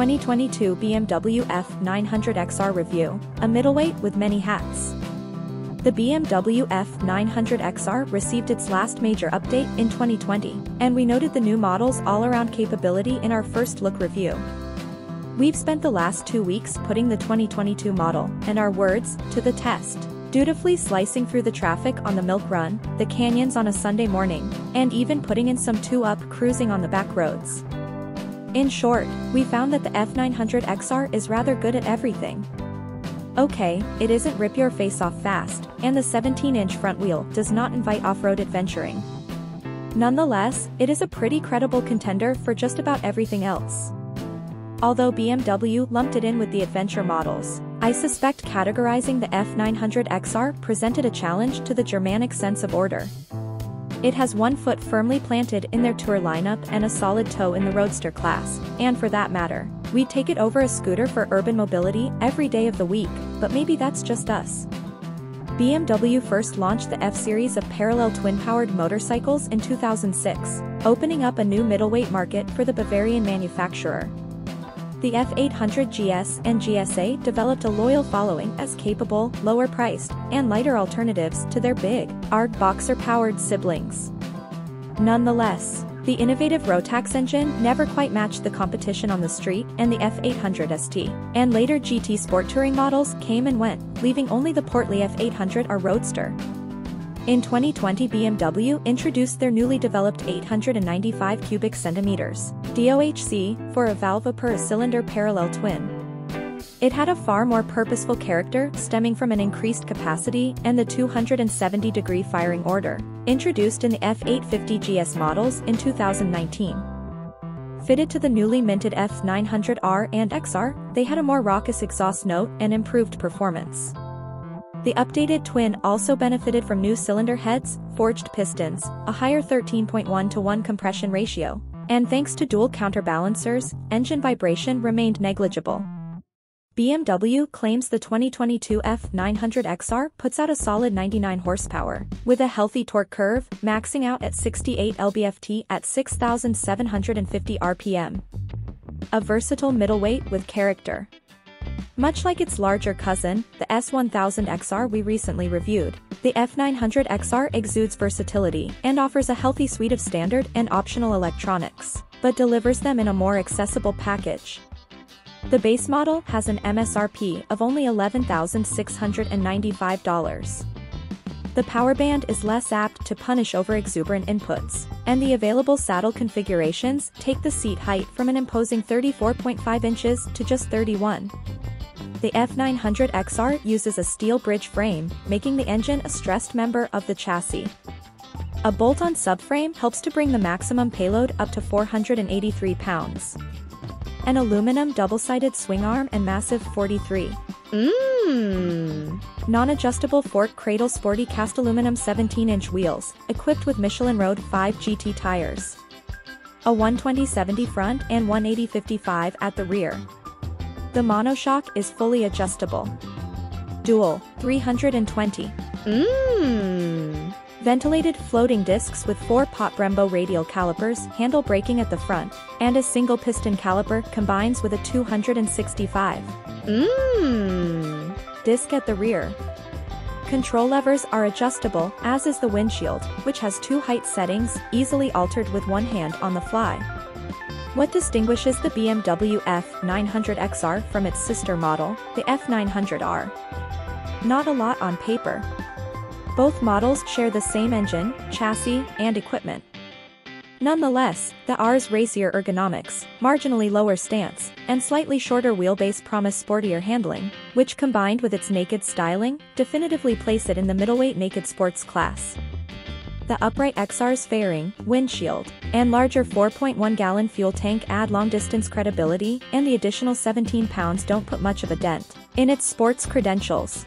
2022 BMW F900XR review, a middleweight with many hats. The BMW F900XR received its last major update in 2020, and we noted the new model's all-around capability in our first look review. We've spent the last two weeks putting the 2022 model, and our words, to the test. Dutifully slicing through the traffic on the Milk Run, the canyons on a Sunday morning, and even putting in some two-up cruising on the back roads. In short, we found that the F900XR is rather good at everything. Okay, it isn't rip your face off fast, and the 17-inch front wheel does not invite off-road adventuring. Nonetheless, it is a pretty credible contender for just about everything else. Although BMW lumped it in with the adventure models, I suspect categorizing the F900XR presented a challenge to the Germanic sense of order. It has one foot firmly planted in their tour lineup and a solid toe in the roadster class, and for that matter, we'd take it over a scooter for urban mobility every day of the week, but maybe that's just us. BMW first launched the F-Series of parallel twin-powered motorcycles in 2006, opening up a new middleweight market for the Bavarian manufacturer. The F800 GS and GSA developed a loyal following as capable, lower-priced, and lighter alternatives to their big, R boxer-powered siblings. Nonetheless, the innovative Rotax engine never quite matched the competition on the street and the F800 ST, and later GT Sport Touring models came and went, leaving only the portly F800R Roadster. In 2020 BMW introduced their newly developed 895 cubic centimeters DOHC for a valve per cylinder parallel twin. It had a far more purposeful character stemming from an increased capacity and the 270-degree firing order, introduced in the F850 GS models in 2019. Fitted to the newly minted F900R and XR, they had a more raucous exhaust note and improved performance. The updated twin also benefited from new cylinder heads, forged pistons, a higher 13.1 to 1 compression ratio, and thanks to dual counterbalancers, engine vibration remained negligible. BMW claims the 2022 F900XR puts out a solid 99 horsepower, with a healthy torque curve, maxing out at 68 lb-ft at 6,750 rpm. A versatile middleweight with character. Much like its larger cousin, the S1000XR we recently reviewed, the F900XR exudes versatility and offers a healthy suite of standard and optional electronics, but delivers them in a more accessible package. The base model has an MSRP of only $11,695. The power band is less apt to punish over-exuberant inputs, and the available saddle configurations take the seat height from an imposing 34.5 inches to just 31. The F900XR uses a steel bridge frame, making the engine a stressed member of the chassis. A bolt-on subframe helps to bring the maximum payload up to 483 pounds. An aluminum double-sided swing arm and massive 43. Mmm. Non-adjustable fork cradle sporty cast aluminum 17-inch wheels, equipped with Michelin Road 5 GT tires. A 120-70 front and 180-55 at the rear. The monoshock is fully adjustable. Dual, 320. Mmm. Ventilated floating discs with four pot Brembo radial calipers handle braking at the front, and a single piston caliper combines with a 265. Mmm. Disc at the rear. Control levers are adjustable, as is the windshield, which has two height settings, easily altered with one hand on the fly. What distinguishes the BMW F900XR from its sister model, the F900R? Not a lot on paper. Both models share the same engine, chassis, and equipment. Nonetheless, the R's racier ergonomics, marginally lower stance, and slightly shorter wheelbase promise sportier handling, which combined with its naked styling, definitively place it in the middleweight naked sports class the upright XR's fairing, windshield, and larger 4.1-gallon fuel tank add long-distance credibility, and the additional 17 pounds don't put much of a dent in its sports credentials.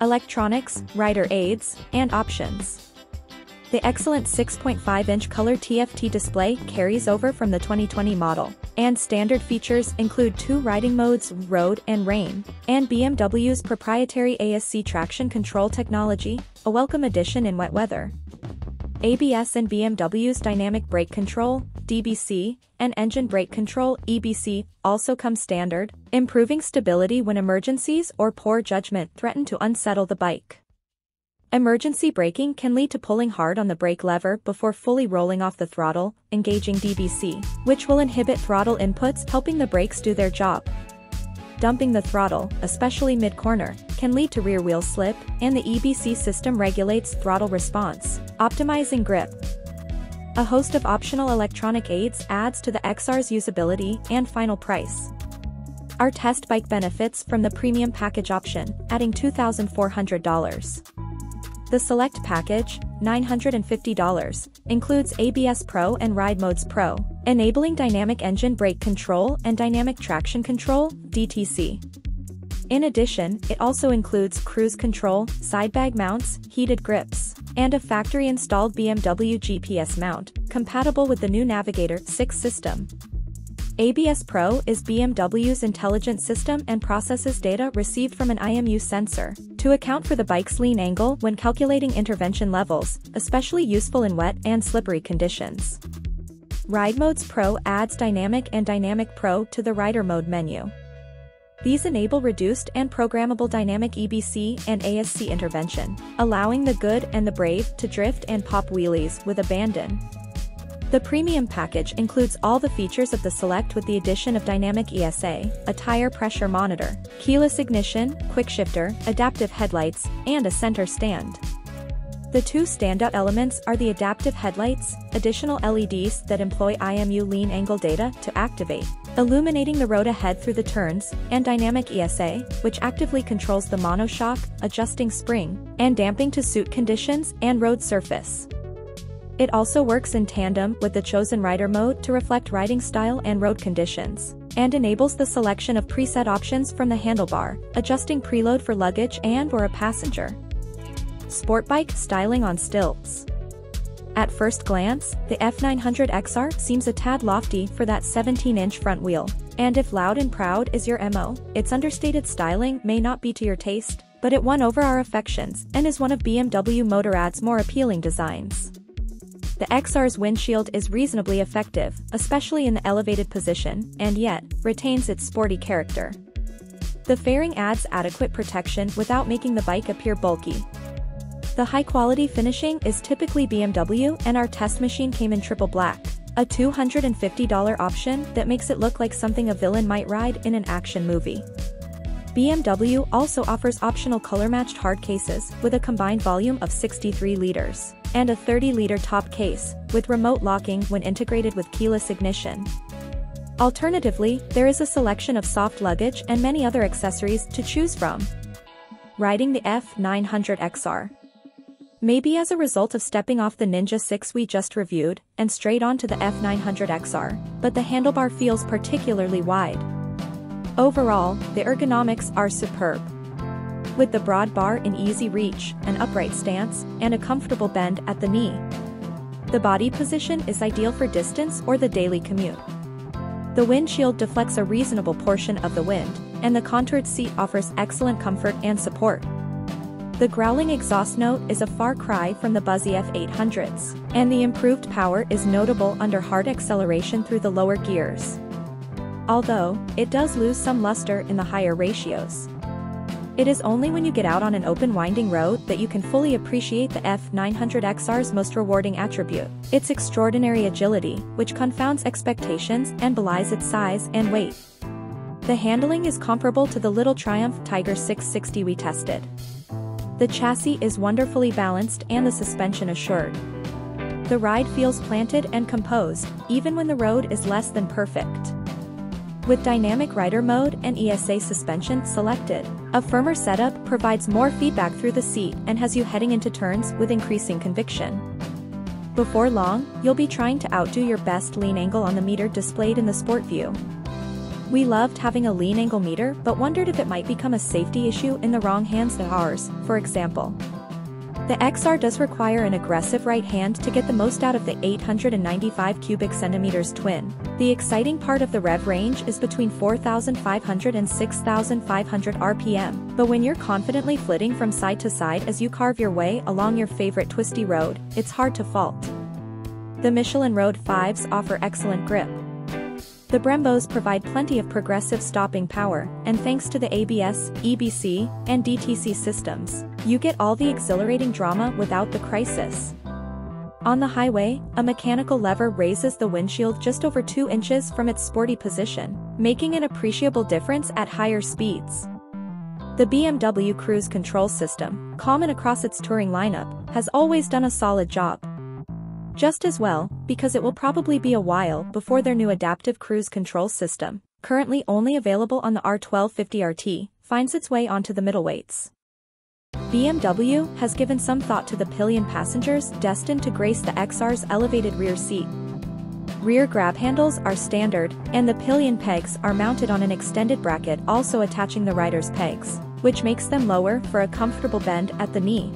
Electronics, rider aids, and options. The excellent 6.5-inch color TFT display carries over from the 2020 model, and standard features include two riding modes, road and rain, and BMW's proprietary ASC traction control technology, a welcome addition in wet weather. ABS and BMW's dynamic brake control, DBC, and engine brake control EBC also come standard, improving stability when emergencies or poor judgment threaten to unsettle the bike. Emergency braking can lead to pulling hard on the brake lever before fully rolling off the throttle, engaging DBC, which will inhibit throttle inputs helping the brakes do their job. Dumping the throttle, especially mid-corner, can lead to rear wheel slip, and the EBC system regulates throttle response, optimizing grip. A host of optional electronic aids adds to the XR's usability and final price. Our test bike benefits from the premium package option, adding $2,400. The Select package, $950, includes ABS Pro and Ride Modes Pro, enabling dynamic engine brake control and dynamic traction control, DTC. In addition, it also includes cruise control, side bag mounts, heated grips, and a factory-installed BMW GPS mount, compatible with the new Navigator 6 system. ABS Pro is BMW's intelligent system and processes data received from an IMU sensor to account for the bike's lean angle when calculating intervention levels, especially useful in wet and slippery conditions. Ride Modes Pro adds Dynamic and Dynamic Pro to the Rider Mode menu. These enable reduced and programmable dynamic EBC and ASC intervention, allowing the good and the brave to drift and pop wheelies with abandon. The premium package includes all the features of the Select with the addition of dynamic ESA, a tire pressure monitor, keyless ignition, quick shifter, adaptive headlights, and a center stand. The two standout elements are the adaptive headlights, additional LEDs that employ IMU lean angle data to activate, illuminating the road ahead through the turns, and dynamic ESA, which actively controls the monoshock, adjusting spring, and damping to suit conditions and road surface. It also works in tandem with the chosen rider mode to reflect riding style and road conditions, and enables the selection of preset options from the handlebar, adjusting preload for luggage and or a passenger. Sport bike styling on stilts. At first glance, the F900XR seems a tad lofty for that 17-inch front wheel, and if loud and proud is your MO, its understated styling may not be to your taste, but it won over our affections and is one of BMW Motorrad's more appealing designs. The XR's windshield is reasonably effective, especially in the elevated position, and yet, retains its sporty character. The fairing adds adequate protection without making the bike appear bulky. The high-quality finishing is typically BMW and our test machine came in triple black, a $250 option that makes it look like something a villain might ride in an action movie. BMW also offers optional color-matched hard cases with a combined volume of 63 liters and a 30-liter top case, with remote locking when integrated with keyless ignition. Alternatively, there is a selection of soft luggage and many other accessories to choose from. Riding the F900XR. Maybe as a result of stepping off the Ninja 6 we just reviewed, and straight onto the F900XR, but the handlebar feels particularly wide. Overall, the ergonomics are superb with the broad bar in easy reach, an upright stance, and a comfortable bend at the knee. The body position is ideal for distance or the daily commute. The windshield deflects a reasonable portion of the wind, and the contoured seat offers excellent comfort and support. The growling exhaust note is a far cry from the buzzy F800s, and the improved power is notable under hard acceleration through the lower gears. Although, it does lose some luster in the higher ratios. It is only when you get out on an open winding road that you can fully appreciate the F900XR's most rewarding attribute, its extraordinary agility, which confounds expectations and belies its size and weight. The handling is comparable to the Little Triumph Tiger 660 we tested. The chassis is wonderfully balanced and the suspension assured. The ride feels planted and composed, even when the road is less than perfect. With dynamic rider mode and ESA suspension selected, a firmer setup provides more feedback through the seat and has you heading into turns with increasing conviction. Before long, you'll be trying to outdo your best lean angle on the meter displayed in the sport view. We loved having a lean angle meter but wondered if it might become a safety issue in the wrong hands than ours, for example. The XR does require an aggressive right hand to get the most out of the 895 cubic centimeters twin. The exciting part of the rev range is between 4,500 and 6,500 RPM, but when you're confidently flitting from side to side as you carve your way along your favorite twisty road, it's hard to fault. The Michelin Road 5s offer excellent grip. The Brembos provide plenty of progressive stopping power, and thanks to the ABS, EBC, and DTC systems, you get all the exhilarating drama without the crisis. On the highway, a mechanical lever raises the windshield just over 2 inches from its sporty position, making an appreciable difference at higher speeds. The BMW Cruise Control System, common across its touring lineup, has always done a solid job. Just as well, because it will probably be a while before their new adaptive cruise control system, currently only available on the R1250 RT, finds its way onto the middleweights. BMW has given some thought to the pillion passengers destined to grace the XR's elevated rear seat. Rear grab handles are standard, and the pillion pegs are mounted on an extended bracket also attaching the rider's pegs, which makes them lower for a comfortable bend at the knee.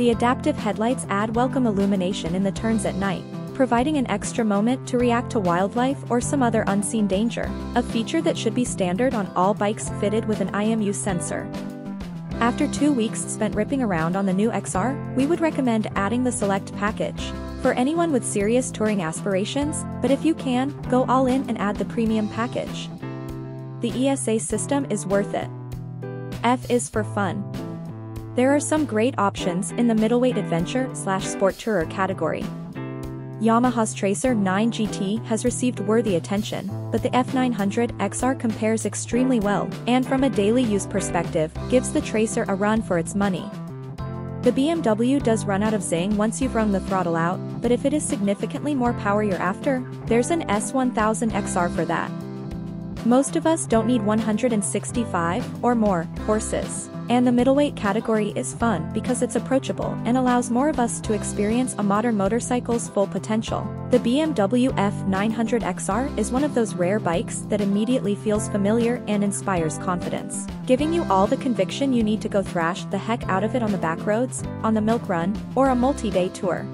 The adaptive headlights add welcome illumination in the turns at night, providing an extra moment to react to wildlife or some other unseen danger, a feature that should be standard on all bikes fitted with an IMU sensor. After two weeks spent ripping around on the new XR, we would recommend adding the Select package. For anyone with serious touring aspirations, but if you can, go all in and add the Premium package. The ESA system is worth it. F is for fun. There are some great options in the middleweight adventure slash sport tourer category. Yamaha's Tracer 9 GT has received worthy attention, but the F900 XR compares extremely well, and from a daily use perspective, gives the Tracer a run for its money. The BMW does run out of zing once you've rung the throttle out, but if it is significantly more power you're after, there's an S1000 XR for that. Most of us don't need 165 or more horses. And the middleweight category is fun because it's approachable and allows more of us to experience a modern motorcycle's full potential. The BMW F900 XR is one of those rare bikes that immediately feels familiar and inspires confidence, giving you all the conviction you need to go thrash the heck out of it on the back roads, on the milk run, or a multi-day tour.